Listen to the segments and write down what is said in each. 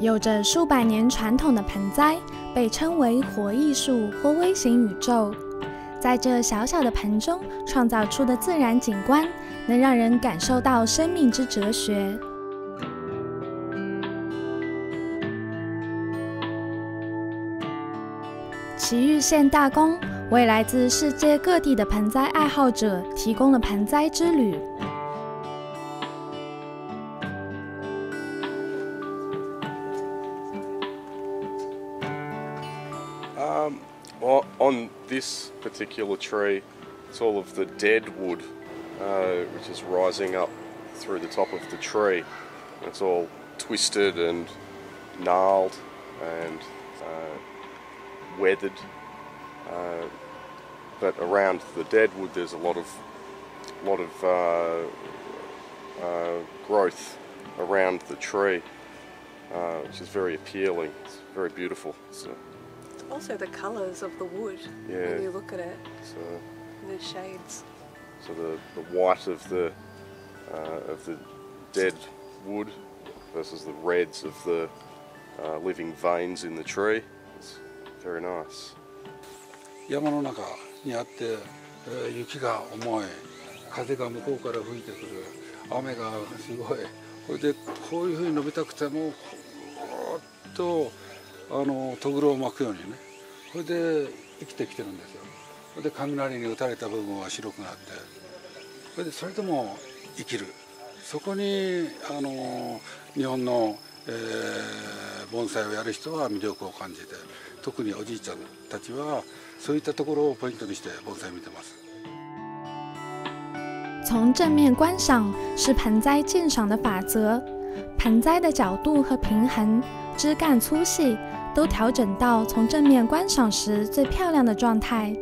有着数百年传统的盆栽，被称为活艺术或微型宇宙。在这小小的盆中创造出的自然景观，能让人感受到生命之哲学。奇玉县大宫为来自世界各地的盆栽爱好者提供了盆栽之旅。Well, on this particular tree, it's all of the dead wood, uh, which is rising up through the top of the tree. It's all twisted and gnarled and uh, weathered. Uh, but around the dead wood, there's a lot of lot of uh, uh, growth around the tree, uh, which is very appealing. It's very beautiful. So, Also, the colours of the wood Yeah. when you look at it, so the shades. So the, the white of the uh, of the dead wood versus the reds of the uh, living veins in the tree. It's very nice. 山の中にあって、えー雪が重い風が向こうから吹いてくる雨がすごいこれでこういうふうに伸びたくてもこうっと あのとぐろを巻くようにね。これで生きてきてるんですよ。それで雷に打たれた部分は白くなって。それでそれでも生きる。そこにあの日本の、えー盆栽をやる人は魅力を感じて特におじいちゃんたちはそういったところをポイントにして盆栽見てます。从正面观赏是盆栽鉴赏的法则，盆栽的角度和平衡、枝干粗细都调整到从正面观赏时最漂亮的状态。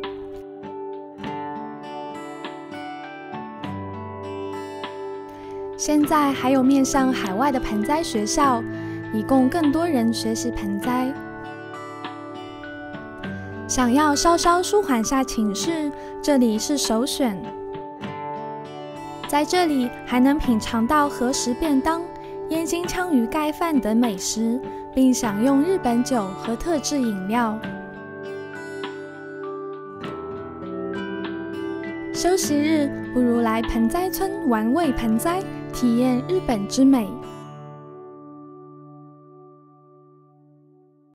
现在还有面向海外的盆栽学校，以供更多人学习盆栽。想要稍稍舒缓下情绪，这里是首选。在这里还能品尝到和食便当、燕京鲳鱼盖饭等美食，并享用日本酒和特制饮料。休息日不如来盆栽村玩味盆栽，体验日本之美。